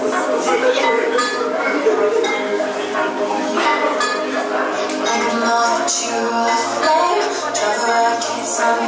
A moth to a flame, travel like it's on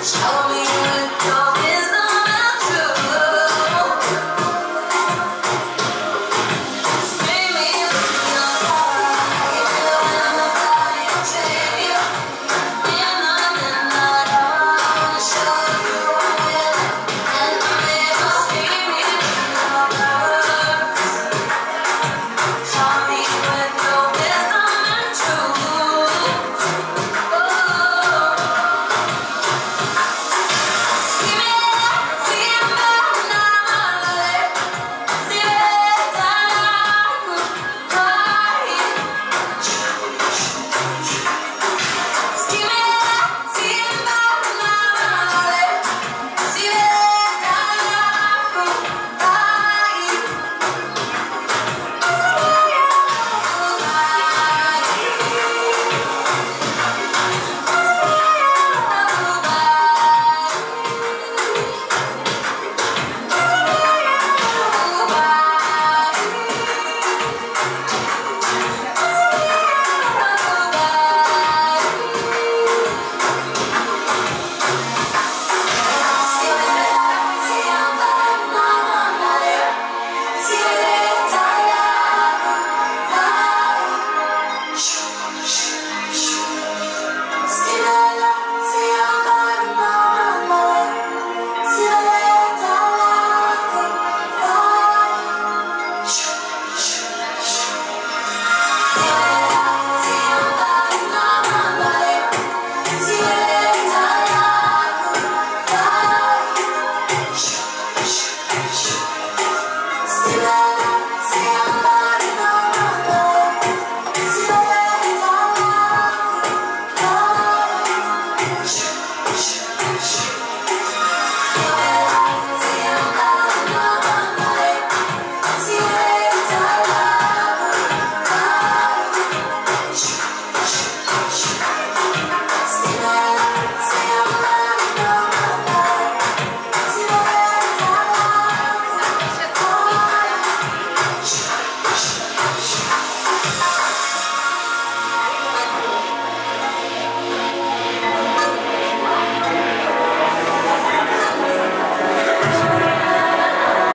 Show me.